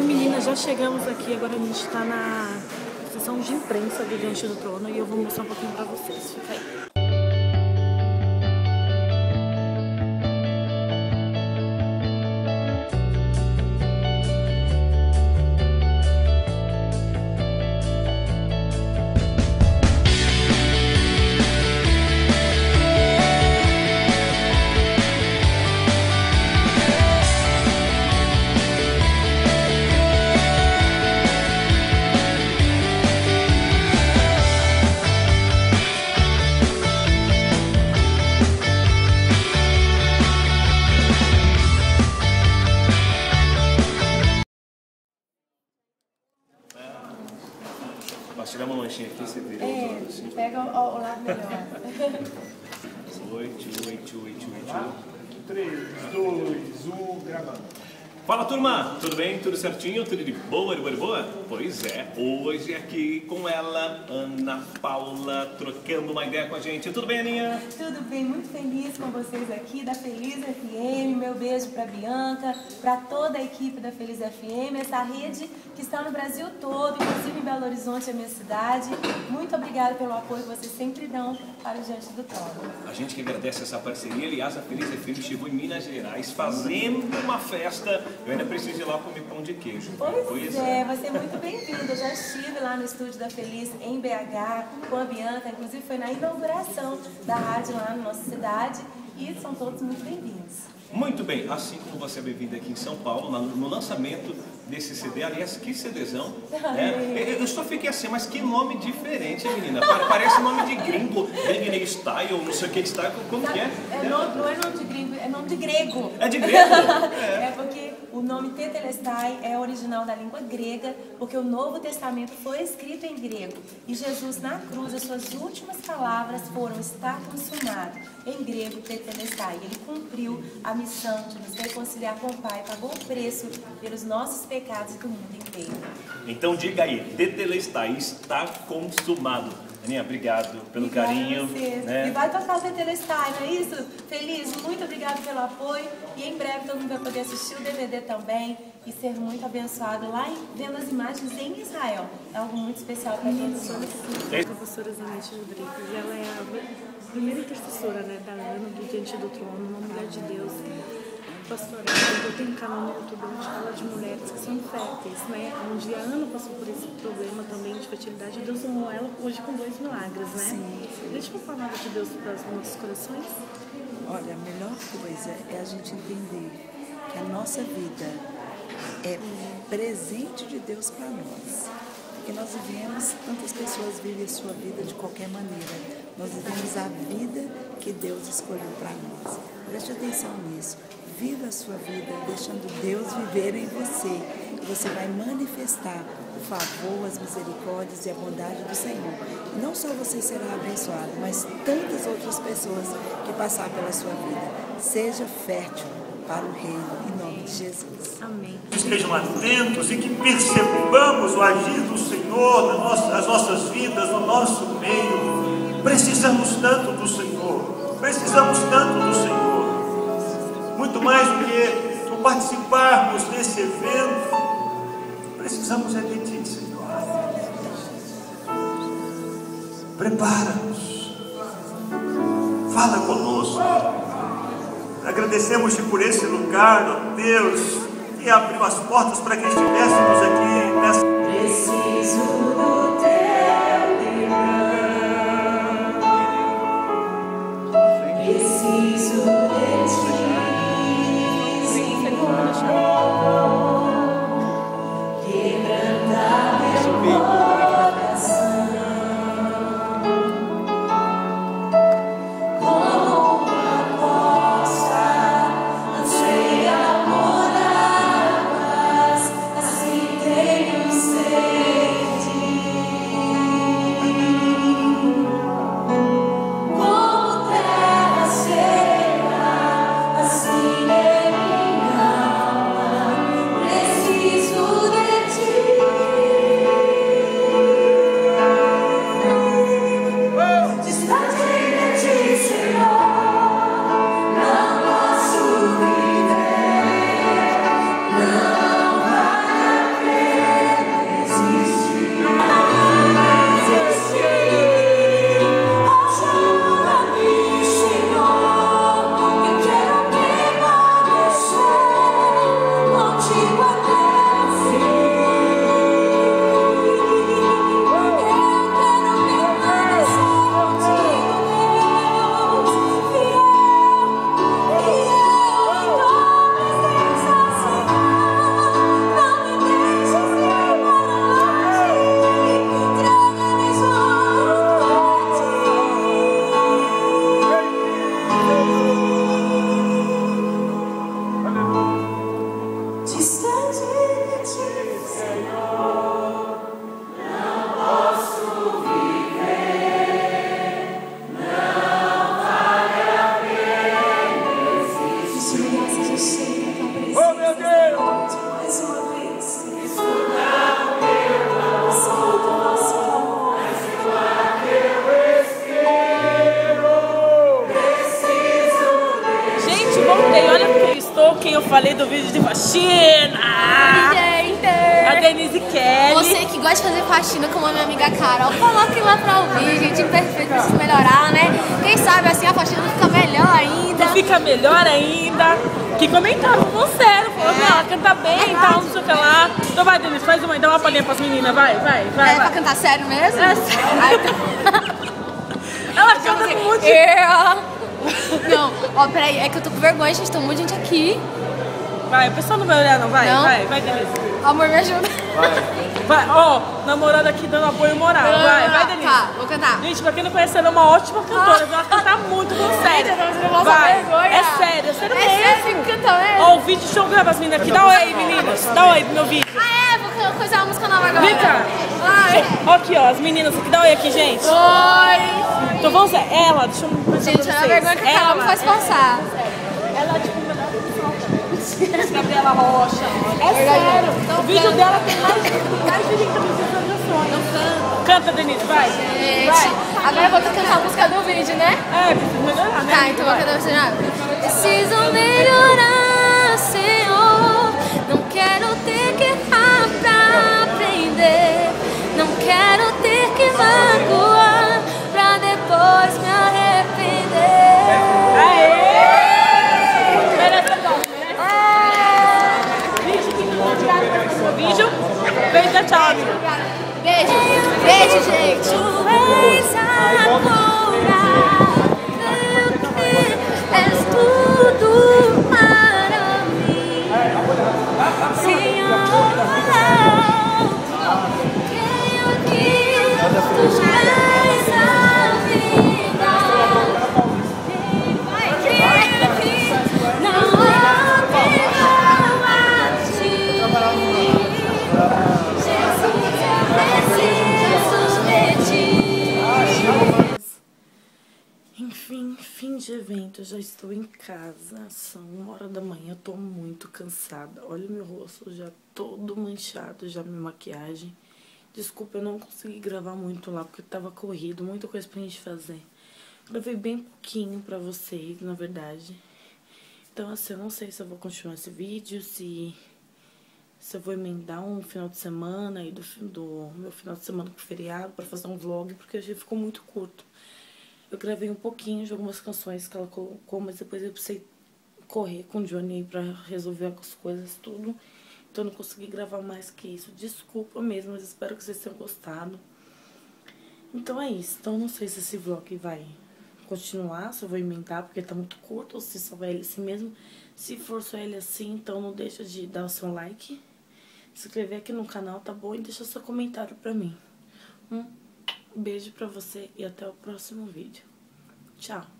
Oi meninas, já chegamos aqui, agora a gente está na sessão de imprensa do Diante do Trono e eu vou mostrar um pouquinho para vocês. Fica aí. 8, 8, 8, 8, 8. 3, 2, 1, gravando. Fala turma, tudo bem? Tudo certinho? Tudo de boa, de boa, de boa? Pois é, hoje aqui com ela, Ana Paula, trocando uma ideia com a gente. Tudo bem, Aninha? Tudo bem, muito feliz com vocês aqui da Feliz FM. Meu beijo para Bianca, para toda a equipe da Feliz FM, essa rede que está no Brasil todo, inclusive em Belo Horizonte, a minha cidade. Muito obrigada pelo apoio que vocês sempre dão para o Diante do Trono. A gente que agradece essa parceria. Aliás, a Feliz FM chegou em Minas Gerais fazendo uma festa. Eu ainda preciso ir lá comer pão de queijo. Pois, é, vai ser muito bem-vindo. Eu já estive lá no estúdio da Feliz em BH com a Bianca, inclusive foi na inauguração da rádio lá na nossa cidade e são todos muito bem-vindos. Muito bem, assim como você é bem-vindo aqui em São Paulo, no lançamento desse CD, aliás, que CDzão, né? Eu- só fiquei assim, mas que nome diferente, menina? Pare- Parece nome de gringo, Gangnam Style, não sei o que style, como que é? É nome- não é nome de gringo, é nome de grego. É de grego? É porque o nome Tetelestai é original da língua grega, porque o Novo Testamento foi escrito em grego. E Jesus, na cruz, as suas últimas palavras foram está consumado. Em grego, Tetelestai. Ele cumpriu a missão de nos reconciliar com o Pai, pagou o preço pelos nossos pecados do mundo inteiro. Então diga aí, Tetelestai está consumado. Aninha, obrigado pelo Obrigada a carinho. Né? E vai tocar o Tetelestai, não é isso? Feliz, muito obrigado pelo apoio. E em breve todo mundo vai poder assistir o DVD também e ser muito abençoado lá em, vendo as imagens em Israel. É algo muito especial para a gente. A professora Zenete Rodrigues, ela é a primeira intercessora né, da Ana do Diante do Trono, uma mulher de Deus pastoral. Eu tenho um canal no YouTube onde fala de mulheres que são férteis, né? Onde a Ana passou por esse problema também de fertilidade Deus honrou ela hoje com dois milagres, né? Sim. Deixa eu falar de Deus para os nossos corações. Olha, a melhor coisa é a gente entender que a nossa vida é presente de Deus para nós. Porque nós vivemos, tantas pessoas vivem a sua vida de qualquer maneira. Nós vivemos a vida que Deus escolheu para nós. Preste atenção nisso. Viva a sua vida deixando Deus viver em você. Você vai manifestar o favor, as misericórdias e a bondade do Senhor. E não só você será abençoado, mas tantas outras pessoas que passar pela sua vida. Seja fértil para o reino, em nome de Jesus. Amém. Estejam atentos e que percebamos o agir do Senhor nas nossas, nas nossas vidas, no nosso meio. Precisamos tanto do Senhor. Precisamos tanto do Senhor. Muito mais do que o participarmos desse evento, precisamos é de Ti, Senhor. Prepara-nos. Fala conosco. Agradecemos-te por esse lugar, ó Deus, que abriu as portas para que estivéssemos aqui nessa. Preciso faxina como a minha amiga Carol, coloque lá pra ouvir, gente. Imperfeito, precisa melhorar, né? Quem sabe assim a faxina fica melhor ainda. Fica melhor ainda. Que comentaram com sério. Falou, É. canta bem e tal, não sei o que lá. Então vai, Denise, faz uma, dá uma palhinha pras meninas. Vai, vai, vai. É pra vai. cantar sério mesmo? É sério. Ah, então- Ela canta com muito... Eu. Não, ó, peraí, é que eu tô com vergonha, gente. Tem um monte de gente aqui. Vai, o pessoal não vai olhar, não. Vai, Não? vai, vai, Denise. Amor, me ajuda. Vai, ó, namorada aqui dando apoio moral. Vai, vai, Denise. Tá, vou cantar. Gente, pra quem não conhece, ela é uma ótima cantora. Ela canta muito, com sério. Vai, vergonha. é sério, é sério É mesmo. sério, canta mesmo. Ó, o vídeo, deixa eu gravar as meninas aqui. Dá oi aí, meninas. Dá oi pro meu vídeo. Ah, é, vou coisar uma música nova agora. Vem cá. Ó aqui, ó, as meninas aqui. Dá oi aqui, gente. Oi. Então vamos ver. Ela, deixa eu Gente, pra é vergonha que a Carol me faz passar. Ela é tipo Gabriela Rocha. É sério. O vídeo dela tem mais, mais de 30 mil visualizações. Canta, Denise, vai. Gente, agora eu vou cantar a música do vídeo, né? É, precisa melhorar, né? Tá, então vou cantar você já. Preciso melhorar, gente. Estou em casa, são uma hora da manhã, eu tô muito cansada. Olha meu rosto já todo manchado, já minha maquiagem. Desculpa, eu não consegui gravar muito lá, porque tava corrido, muita coisa pra gente fazer. Gravei bem pouquinho pra vocês, na verdade. Então, assim, eu não sei se eu vou continuar esse vídeo, se, se eu vou emendar um final de semana aí do, do meu final de semana com feriado pra fazer um vlog, porque hoje ficou muito curto. Eu gravei um pouquinho de algumas canções que ela colocou, mas depois eu precisei correr com o Johnny pra resolver as coisas, tudo. Então eu não consegui gravar mais que isso. Desculpa mesmo, mas espero que vocês tenham gostado. Então é isso. Então não sei se esse vlog vai continuar, se eu vou emendar, porque tá muito curto, ou se só vai ele assim mesmo. Se for só ele assim, então não deixa de dar o seu like, se inscrever aqui no canal, tá bom? E deixa seu comentário pra mim. Um beijo pra você e até o próximo vídeo. Tchau!